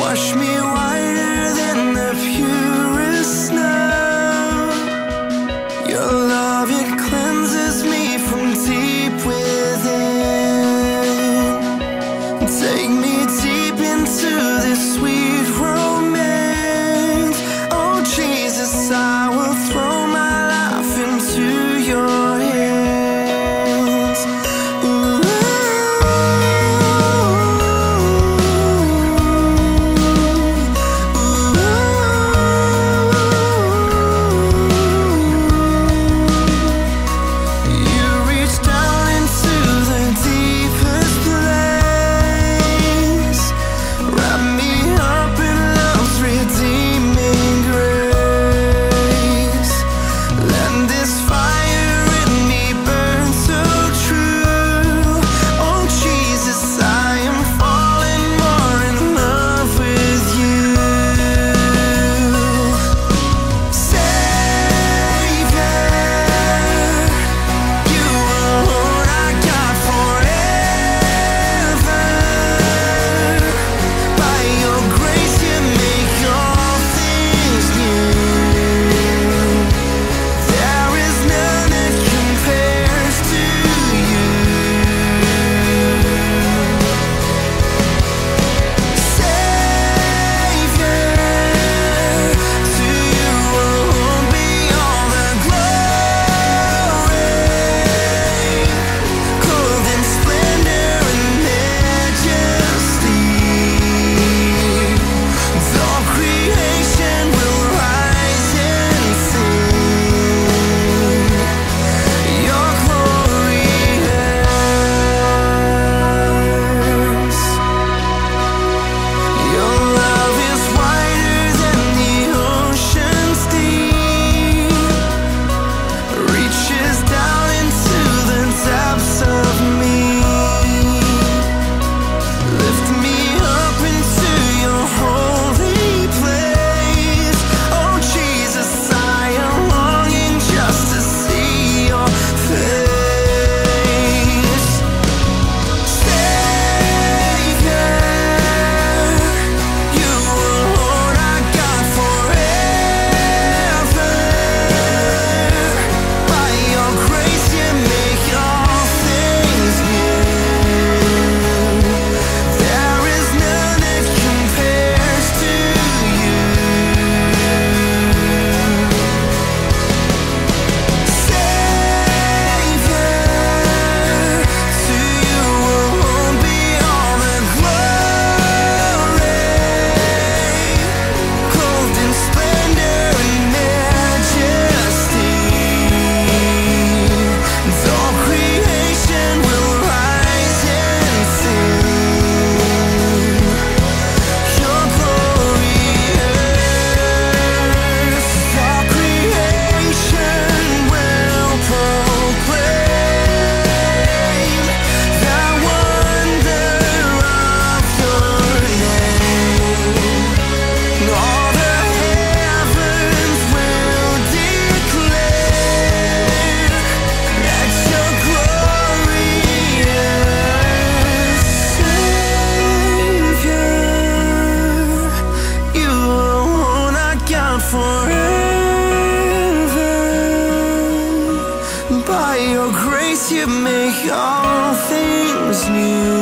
Wash me away. By your grace, you make all things new.